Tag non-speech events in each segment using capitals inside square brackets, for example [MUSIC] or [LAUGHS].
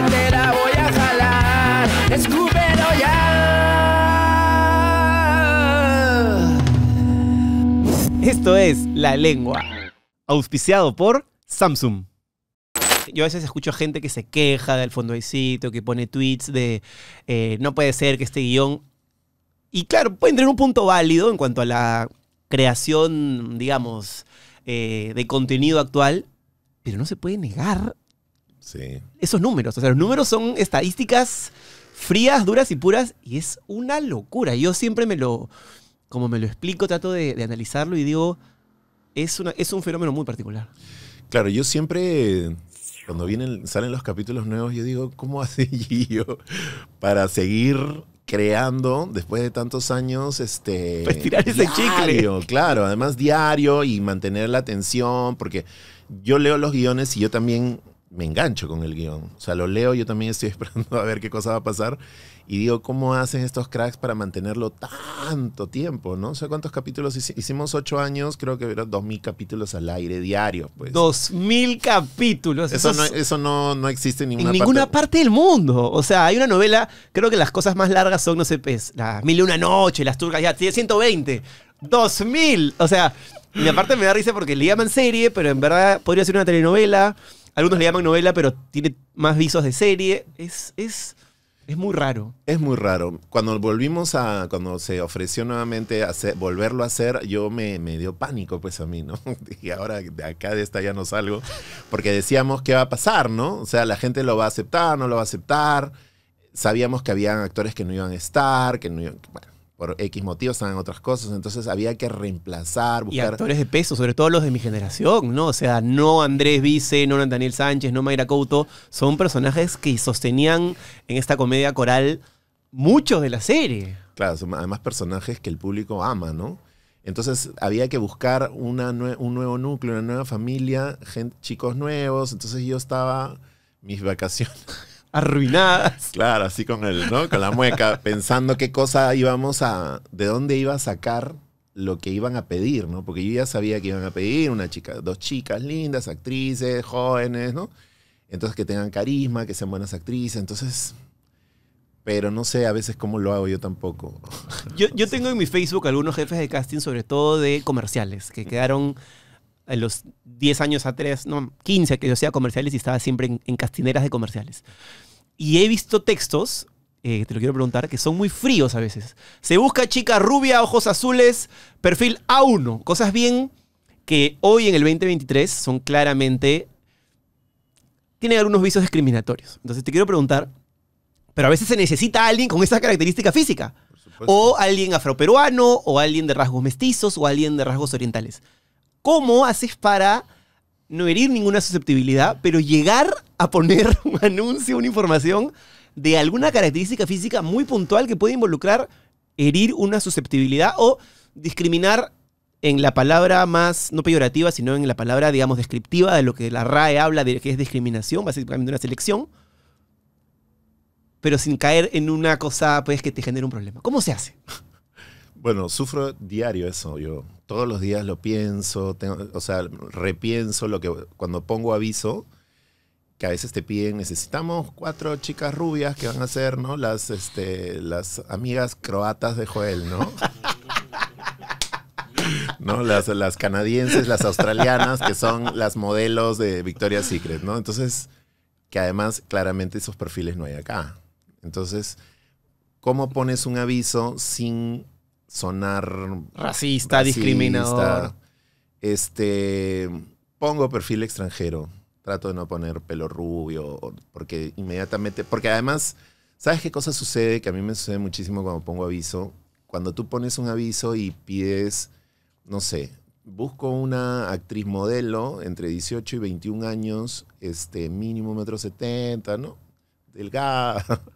la voy a jalar. Escúpelo ya. Esto es La Lengua, auspiciado por Samsung. Yo a veces escucho gente que se queja del fondo sitio, que pone tweets de eh, no puede ser que este guion. Y claro, pueden tener un punto válido en cuanto a la creación, digamos, eh, de contenido actual, pero no se puede negar Sí. esos números. O sea, los números son estadísticas frías, duras y puras, y es una locura. Yo siempre me lo, como me lo explico, trato de, de analizarlo y digo, es, una, es un fenómeno muy particular. Claro, yo siempre, cuando vienen, salen los capítulos nuevos, yo digo, ¿cómo [LAUGHS] hace Gio para seguir creando después de tantos años este Para estirar ese diario, claro además diario y mantener la atención porque yo leo los guiones y yo también me engancho con el guion o sea lo leo yo también estoy [LAUGHS] esperando a ver qué cosa va a pasar y digo cómo hacen estos cracks para mantenerlo tanto tiempo no o sea cuántos capítulos hici- hicimos ocho años creo que eran dos mil capítulos al aire diario pues Dos mil capítulos. eso Eso no, eso no, no existe en en ninguna, ninguna parte. parte del mundo. O sea, hay una novela, creo que las cosas más largas son, no sé, pues, las Mil y una noche, las turcas, ya, tiene 120. 2000. O sea, y aparte me da risa porque le llaman serie, pero en verdad podría ser una telenovela. Algunos le llaman novela, pero tiene más visos de serie. Es, es, es muy raro. Es muy raro. Cuando volvimos a, cuando se ofreció nuevamente hacer, volverlo a hacer, yo me, me dio pánico pues a mí, ¿no? [LAUGHS] Dije, ahora de acá de esta ya no salgo. Porque decíamos qué va a pasar, ¿no? O sea, la gente lo va a aceptar, no lo va a aceptar. Sabíamos que habían actores que no iban a estar, que no iban, bueno, por X motivos estaban en otras cosas. Entonces había que reemplazar, Y buscar. actores de peso, sobre todo los de mi generación, ¿no? O sea, no Andrés Vice, no Daniel Sánchez, no Mayra Couto, son personajes que sostenían en esta comedia coral mucho de la serie. Claro, son además personajes que el público ama, ¿no? Entonces había que buscar una nue- un nuevo núcleo, una nueva familia, chicos nuevos. Entonces yo estaba mis vacaciones, Arruinadas. claro, así con el, ¿no? Con la mueca, [LAUGHS] pensando qué cosa íbamos a, de dónde iba a sacar lo que iban a pedir, ¿no? Porque yo ya sabía que iban a pedir una chica, dos chicas lindas, actrices, jóvenes, ¿no? Entonces que tengan carisma, que sean buenas actrices. Entonces, pero no sé a veces cómo lo hago yo tampoco. Yo, yo tengo en mi Facebook algunos jefes de casting, sobre todo de comerciales, que quedaron en los 10 años atrás, no, 15 que yo hacía comerciales y estaba siempre en, en castineras de comerciales. Y he visto textos, eh, te lo quiero preguntar, que son muy fríos a veces. Se busca chica rubia, ojos azules, perfil A1. Cosas bien que hoy en el 2023 son claramente... Tienen algunos vicios discriminatorios. Entonces te quiero preguntar, pero a veces se necesita alguien con esa característica física. O alguien afroperuano, o alguien de rasgos mestizos, o alguien de rasgos orientales. ¿Cómo haces para no herir ninguna susceptibilidad, pero llegar a poner [LAUGHS] un anuncio, una información de alguna característica física muy puntual que puede involucrar herir una susceptibilidad o discriminar en la palabra más, no peyorativa, sino en la palabra, digamos, descriptiva de lo que la RAE habla de que es discriminación, básicamente una selección, pero sin caer en una cosa pues, que te genere un problema. ¿Cómo se hace? Bueno, sufro diario eso. Yo todos los días lo pienso, tengo- o sea, repienso lo que cuando pongo aviso, que a veces te piden, necesitamos cuatro chicas rubias que van a ser, ¿no? Las, este, las amigas croatas de Joel, ¿no? [LAUGHS] ¿No? Las, las canadienses, las australianas, que son las modelos de Victoria's Secret, ¿no? Entonces, que además claramente esos perfiles no hay acá. Entonces, ¿cómo pones un aviso sin sonar Racista, racista? discriminador. Este, pongo perfil extranjero. Trato de no poner pelo rubio, porque inmediatamente, porque además, ¿sabes qué cosa sucede? Que a mí me sucede muchísimo cuando pongo aviso. Cuando tú pones un aviso y pides, no sé, busco una actriz modelo entre 18 y 21 años, este, mínimo metro 70, ¿no? Delgada. [LAUGHS]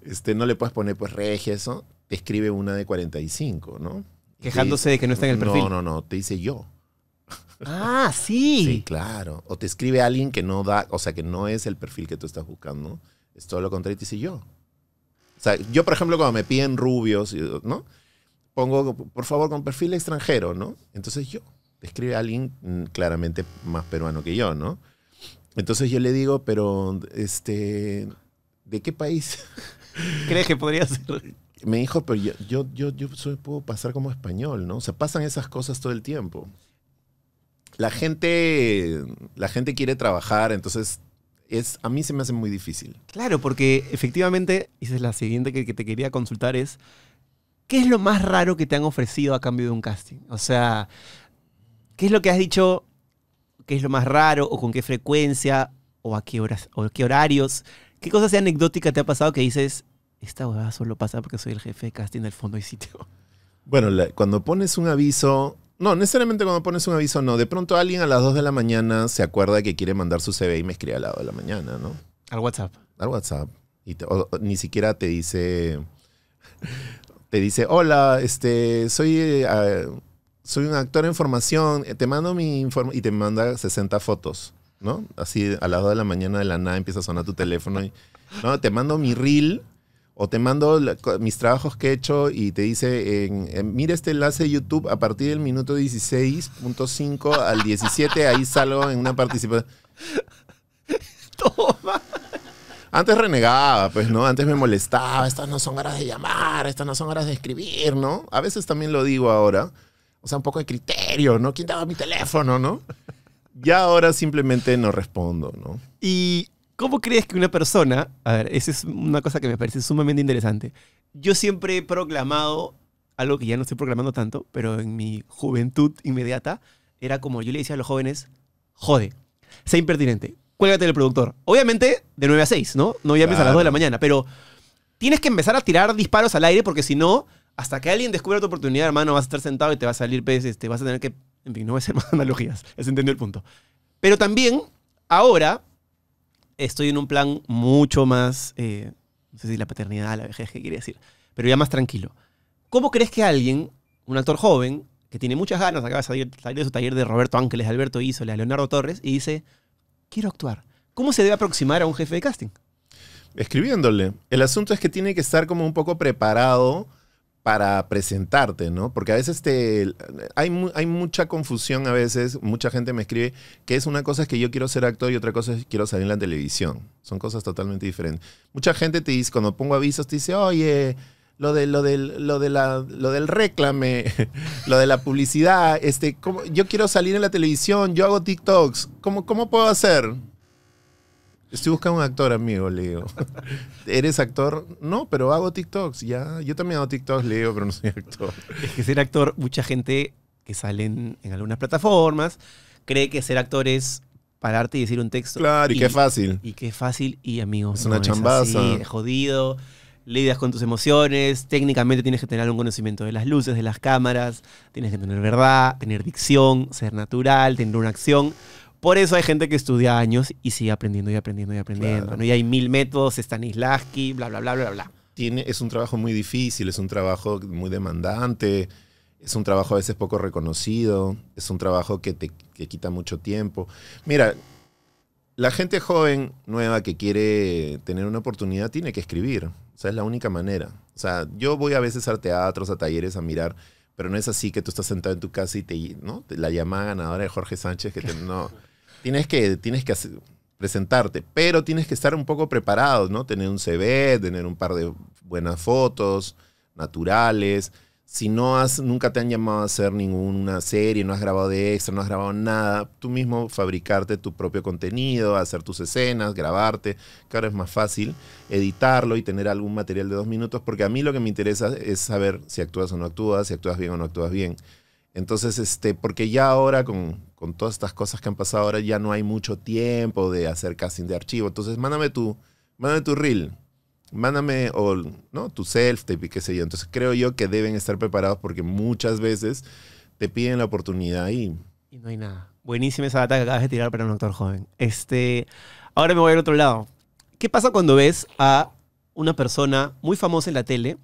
Este, no le puedes poner pues regia, eso. Te escribe una de 45, ¿no? Quejándose de que no está en el perfil. No, no, no, te dice yo. Ah, sí. Sí, claro. O te escribe alguien que no da, o sea, que no es el perfil que tú estás buscando. Es todo lo contrario, te dice yo. O sea, yo, por ejemplo, cuando me piden rubios, ¿no? Pongo, por favor, con perfil extranjero, ¿no? Entonces yo. Te escribe alguien mm, claramente más peruano que yo, ¿no? Entonces yo le digo, pero, este, ¿de qué país? ¿Crees que podría ser? Me dijo, pero yo, yo, yo, yo puedo pasar como español, ¿no? O sea, pasan esas cosas todo el tiempo. La gente, la gente quiere trabajar, entonces es, a mí se me hace muy difícil. Claro, porque efectivamente, y esa es la siguiente que, te quería consultar, es, ¿qué es lo más raro que te han ofrecido a cambio de un casting? O sea, ¿qué es lo que has dicho? ¿Qué es lo más raro? ¿O con qué frecuencia? ¿O a qué horas? ¿O qué horarios? ¿Qué cosas anecdótica te ha pasado que dices, esta huevada solo pasa porque soy el jefe de casting del fondo y sitio? Bueno, la- cuando pones un aviso, no, necesariamente cuando pones un aviso, no. De pronto alguien a las 2 de la mañana se acuerda que quiere mandar su CV y me escribe a las 2 de la mañana, ¿no? Al WhatsApp. Al WhatsApp. Y te- o- o ni siquiera te dice, [LAUGHS] te dice, hola, este, soy, eh, soy un actor en formación, eh, te mando mi informe y te manda 60 fotos, ¿no? Así a las 2 de la mañana de la nada empieza a sonar tu teléfono y, no, te mando mi reel o te mando la- mis trabajos que he hecho y te dice, en- en- mira este enlace de YouTube a partir del minuto 16.5 al 17, ahí salgo en una participación. [LAUGHS] Toma. Antes renegaba, pues, ¿no? Antes me molestaba, estas no son horas de llamar, estas no son horas de escribir, ¿no? A veces también lo digo ahora. O sea, un poco de criterio, ¿no? ¿Quién daba mi teléfono, no? Ya ahora simplemente no respondo, ¿no? ¿Y cómo crees que una persona, a ver, esa es una cosa que me parece sumamente interesante. Yo siempre he proclamado algo que ya no estoy proclamando tanto, pero en mi juventud inmediata era como yo le decía a los jóvenes, jode, sé impertinente, cuélgate del productor. Obviamente de 9 a 6, ¿no? No llames a las Claro. 2 de la mañana, pero tienes que empezar a tirar disparos al aire porque si no, hasta que alguien descubra tu oportunidad, hermano, vas a estar sentado y te va a salir, pues, este, vas a tener que, en fin, no voy a hacer más [LAUGHS] analogías, ya se entendió el punto. Pero también, ahora, estoy en un plan mucho más, eh, no sé si la paternidad, la vejez, ¿qué quiere decir? Pero ya más tranquilo. ¿Cómo crees que alguien, un actor joven, que tiene muchas ganas, acaba de salir, salir de su taller de Roberto Ángeles, Alberto Isola, Leonardo Torres, y dice, quiero actuar? ¿Cómo se debe aproximar a un jefe de casting? Escribiéndole. El asunto es que tiene que estar como un poco preparado para presentarte, ¿no? Porque a veces te, hay, hay mucha confusión a veces, mucha gente me escribe que es una cosa es que yo quiero ser actor y otra cosa es que quiero salir en la televisión. Son cosas totalmente diferentes. Mucha gente te dice, cuando pongo avisos, te dice, oye, lo, de, lo, del, lo, de la, lo del réclame, [LAUGHS] lo de la publicidad, este, ¿cómo- yo quiero salir en la televisión, yo hago TikToks, ¿cómo, cómo puedo hacer? Estoy buscando un actor, amigo, le digo. [LAUGHS] ¿Eres actor? No, pero hago TikToks, ya. Yo también hago TikToks, le digo, pero no soy actor. Es que ser actor, mucha gente que sale en, en algunas plataformas cree que ser actor es pararte y decir un texto. Claro, y, qué fácil. Y qué fácil, y amigo. Es una no chambaza. así, es jodido. Lidias con tus emociones. Técnicamente tienes que tener algún conocimiento de las luces, de las cámaras. Tienes que tener verdad, tener dicción, ser natural, tener una acción. Por eso hay gente que estudia años y sigue aprendiendo y aprendiendo y aprendiendo. Claro. ¿no? Y hay mil métodos, Stanislavski, bla, bla, bla, bla, bla. Tiene, es un trabajo muy difícil, es un trabajo muy demandante, es un trabajo a veces poco reconocido, es un trabajo que te que quita mucho tiempo. Mira, la gente joven, nueva, que quiere tener una oportunidad, tiene que escribir. O sea, es la única manera. O sea, yo voy a veces a teatros, a talleres, a mirar, pero no es así que tú estás sentado en tu casa y te, ¿no? Te- La llamada ganadora de Jorge Sánchez, que te, no. [LAUGHS] Tienes que, tienes que presentarte, pero tienes que estar un poco preparado, ¿no? Tener un CV, tener un par de buenas fotos, naturales. Si no has, nunca te han llamado a hacer ninguna serie, no has grabado de extra, no has grabado nada, tú mismo fabricarte tu propio contenido, hacer tus escenas, grabarte, que ahora es más fácil, editarlo y tener algún material de dos minutos, porque a mí lo que me interesa es saber si actúas o no actúas, si actúas bien o no actúas bien. Entonces, este, porque ya ahora con, con todas estas cosas que han pasado ahora ya no hay mucho tiempo de hacer casting de archivo. Entonces, mándame tu, mándame tu reel, mándame o, ¿no? tu self-tape y qué sé yo. Entonces, creo yo que deben estar preparados porque muchas veces te piden la oportunidad y Y no hay nada. Buenísima esa data que acabas de tirar para un actor joven. Este, ahora me voy al otro lado. ¿Qué pasa cuando ves a una persona muy famosa en la tele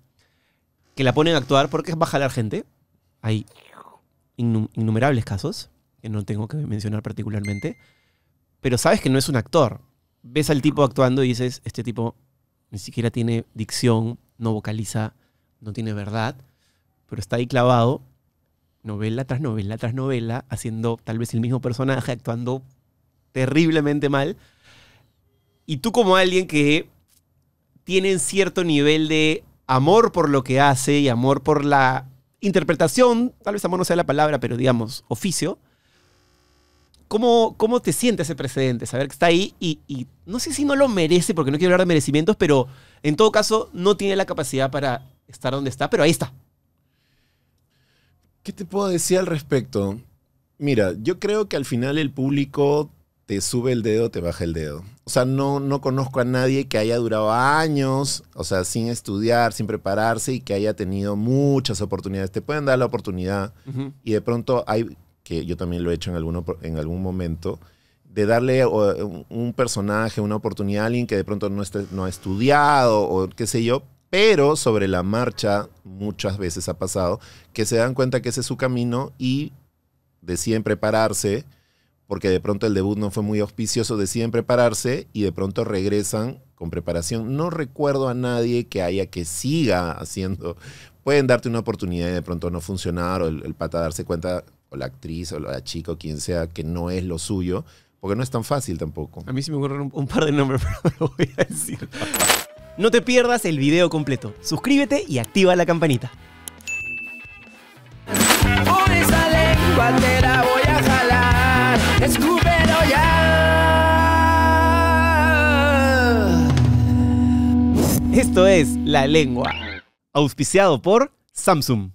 que la ponen a actuar porque va a jalar gente? Innu- innumerables casos que no tengo que mencionar particularmente. Pero sabes que no es un actor. Ves al tipo actuando y dices, este tipo ni siquiera tiene dicción, no vocaliza, no tiene verdad, pero está ahí clavado novela tras novela tras novela, haciendo tal vez el mismo personaje, actuando terriblemente mal. Y tú como alguien que tiene cierto nivel de amor por lo que hace y amor por la interpretación, tal vez amor no sea la palabra, pero digamos, oficio, ¿cómo, cómo te siente ese precedente? Saber que está ahí y no sé si no lo merece, porque no quiero hablar de merecimientos, pero en todo caso no tiene la capacidad para estar donde está, pero ahí está. ¿Qué te puedo decir al respecto? Mira, yo creo que al final el público te sube el dedo, te baja el dedo. O sea, no, no conozco a nadie que haya durado años, o sea, sin estudiar, sin prepararse y que haya tenido muchas oportunidades. Te pueden dar la oportunidad y de pronto hay, que yo también lo he hecho en, alguno, en algún momento, de darle un, un personaje, una oportunidad a alguien que de pronto no, esté, no ha estudiado o qué sé yo, pero sobre la marcha muchas veces ha pasado que se dan cuenta que ese es su camino y deciden prepararse porque de pronto el debut no fue muy auspicioso, deciden prepararse y de pronto regresan con preparación. No recuerdo a nadie que haya que siga haciendo. Pueden darte una oportunidad y de pronto no funcionar, o el, el pata darse cuenta, o la actriz, o la chica, o quien sea, que no es lo suyo, porque no es tan fácil tampoco. A mí sí me ocurren un, par de nombres, [LAUGHS] pero lo voy a decir. No te pierdas el video completo. Suscríbete y activa la campanita. Esto es La Lengua, auspiciado por Samsung.